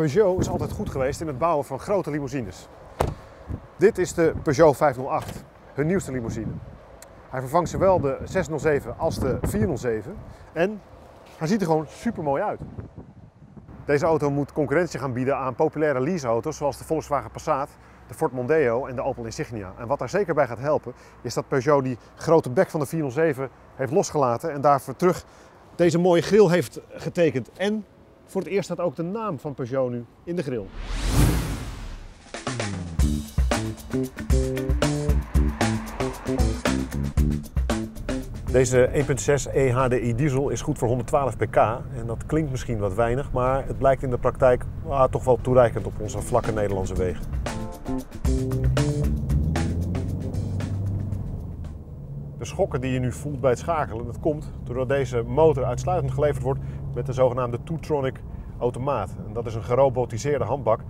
Peugeot is altijd goed geweest in het bouwen van grote limousines. Dit is de Peugeot 508, hun nieuwste limousine. Hij vervangt zowel de 607 als de 407 en hij ziet er gewoon super mooi uit. Deze auto moet concurrentie gaan bieden aan populaire leaseauto's zoals de Volkswagen Passat, de Ford Mondeo en de Opel Insignia. En wat daar zeker bij gaat helpen is dat Peugeot die grote bek van de 407 heeft losgelaten en daarvoor terug deze mooie grill heeft getekend. En voor het eerst staat ook de naam van Peugeot nu in de grill. Deze 1.6 EHDI diesel is goed voor 112 pk en dat klinkt misschien wat weinig, maar het blijkt in de praktijk ah, toch wel toereikend op onze vlakke Nederlandse wegen. De schokken die je nu voelt bij het schakelen, dat komt doordat deze motor uitsluitend geleverd wordt met de zogenaamde Two-Tronic automaat. En dat is een gerobotiseerde handbak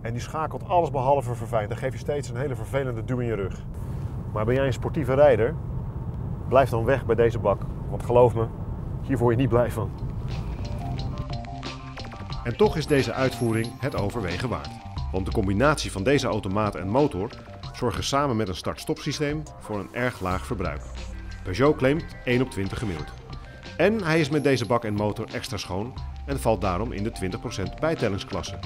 en die schakelt alles behalve verfijnd. Dan geef je steeds een hele vervelende duw in je rug. Maar ben jij een sportieve rijder, blijf dan weg bij deze bak. Want geloof me, hier word je niet blij van. En toch is deze uitvoering het overwegen waard. Want de combinatie van deze automaat en motor zorgen samen met een start-stop systeem voor een erg laag verbruik. Peugeot claimt 1 op 20 gemiddeld. En hij is met deze bak en motor extra schoon en valt daarom in de 20% bijtellingsklasse.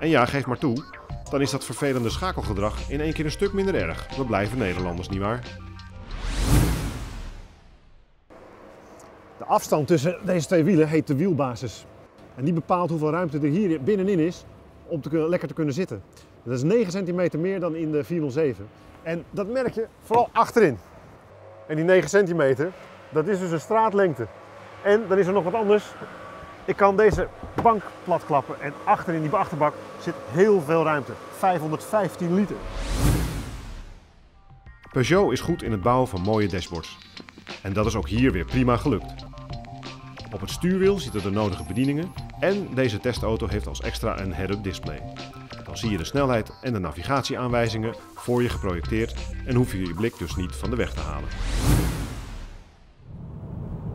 En ja, geef maar toe, dan is dat vervelende schakelgedrag in één keer een stuk minder erg. We blijven Nederlanders, nietwaar? De afstand tussen deze twee wielen heet de wielbasis. En die bepaalt hoeveel ruimte er hier binnenin is om te kunnen, lekker te kunnen zitten. Dat is 9 centimeter meer dan in de 407. En dat merk je vooral achterin. En die 9 centimeter, dat is dus een straatlengte. En dan is er nog wat anders. Ik kan deze bank platklappen en achterin die achterbak zit heel veel ruimte. 515 liter. Peugeot is goed in het bouwen van mooie dashboards. En dat is ook hier weer prima gelukt. Op het stuurwiel zitten de nodige bedieningen en deze testauto heeft als extra een head-up display. Dan zie je de snelheid en de navigatieaanwijzingen voor je geprojecteerd en hoef je je blik dus niet van de weg te halen.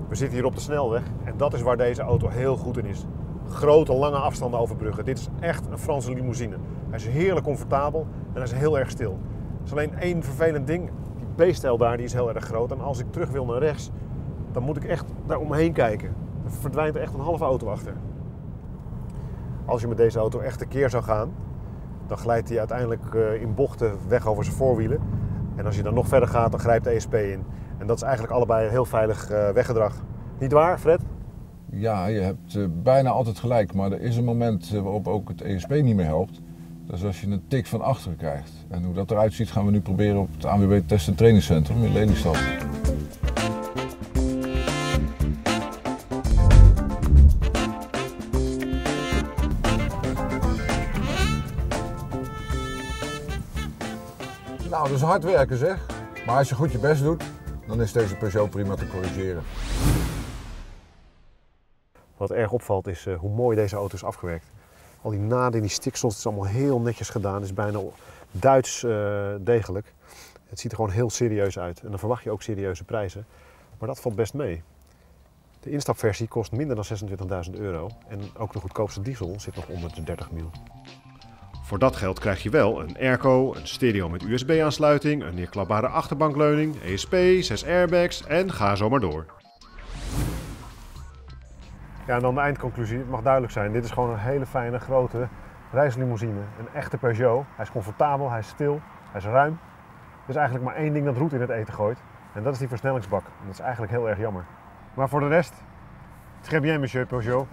We zitten hier op de snelweg en dat is waar deze auto heel goed in is. Grote, lange afstanden overbruggen. Dit is echt een Franse limousine. Hij is heerlijk comfortabel en hij is heel erg stil. Er is alleen één vervelend ding. Die B-stijl daar die is heel erg groot. En als ik terug wil naar rechts, dan moet ik echt daar omheen kijken. Er verdwijnt er echt een halve auto achter. Als je met deze auto echt een keer zou gaan, dan glijdt hij uiteindelijk eh, in bochten weg over zijn voorwielen. En als je dan nog verder gaat, dan grijpt de ESP in. En dat is eigenlijk allebei heel veilig eh, weggedrag. Niet waar, Fred? Ja, je hebt uh, bijna altijd gelijk, maar er is een moment waarop ook het ESP niet meer helpt. Dat is als je een tik van achteren krijgt. En hoe dat eruit ziet gaan we nu proberen op het ANWB Test- en Trainingscentrum in Lelystad. Nou, dat is hard werken zeg. Maar als je goed je best doet, dan is deze Peugeot prima te corrigeren. Wat erg opvalt is uh, hoe mooi deze auto is afgewerkt. Al die naden die stiksels, het is allemaal heel netjes gedaan. Het is bijna Duits uh, degelijk. Het ziet er gewoon heel serieus uit. En dan verwacht je ook serieuze prijzen. Maar dat valt best mee. De instapversie kost minder dan 26.000 euro. En ook de goedkoopste diesel zit nog onder de 30 mil. Voor dat geld krijg je wel een airco, een stereo met USB-aansluiting, een neerklapbare achterbankleuning, ESP, 6 airbags en ga zo maar door. Ja, en dan de eindconclusie. Het mag duidelijk zijn. Dit is gewoon een hele fijne, grote reislimousine. Een echte Peugeot. Hij is comfortabel, hij is stil, hij is ruim. Er is eigenlijk maar één ding dat roet in het eten gooit. En dat is die versnellingsbak. Dat is eigenlijk heel erg jammer. Maar voor de rest, très bien, monsieur Peugeot.